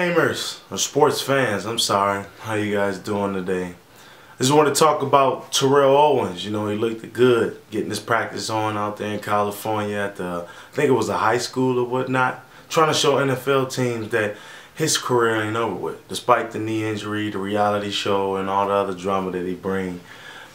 Gamers or sports fans, I'm sorry. How you guys doing today? I just want to talk about Terrell Owens. You know, he looked good getting his practice on out there in California at the, I think it was a high school or whatnot. Trying to show NFL teams that his career ain't over with. Despite the knee injury, the reality show, and all the other drama that he bring.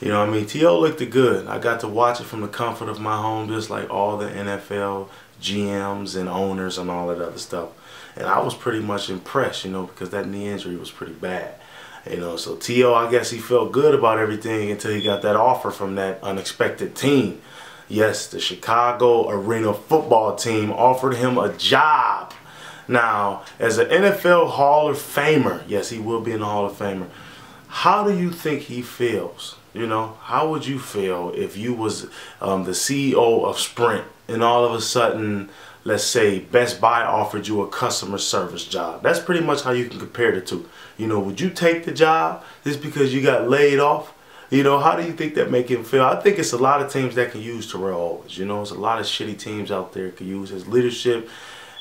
You know what I mean? T.O. looked good. I got to watch it from the comfort of my home just like all the NFL GMs and owners and all that other stuff. And I was pretty much impressed, you know, because that knee injury was pretty bad. You know, so T.O., I guess he felt good about everything until he got that offer from that unexpected team. Yes, the Chicago Arena football team offered him a job. Now, as an NFL Hall of Famer, yes, he will be in the Hall of Famer, how do you think he feels? You know, how would you feel if you was um, the CEO of Sprint and all of a sudden, let's say Best Buy offered you a customer service job? That's pretty much how you can compare the two. You know, would you take the job just because you got laid off? You know, how do you think that make him feel? I think it's a lot of teams that can use Terrell Owens. You know, it's a lot of shitty teams out there can use his leadership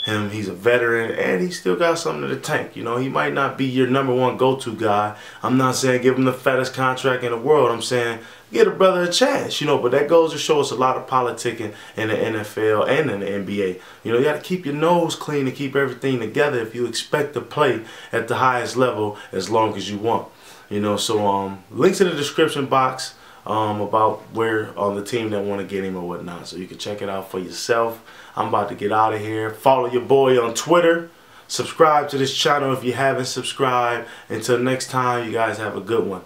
him. He's a veteran and he still got something in the tank. You know, he might not be your number one go-to guy. I'm not saying give him the fattest contract in the world. I'm saying get a brother a chance, you know, but that goes to show us a lot of politicking in the NFL and in the NBA. You know, you got to keep your nose clean and keep everything together if you expect to play at the highest level as long as you want. You know, so um, links in the description box um, about where on the team that want to get him or whatnot. So you can check it out for yourself. I'm about to get out of here. Follow your boy on Twitter. Subscribe to this channel if you haven't subscribed. Until next time, you guys have a good one.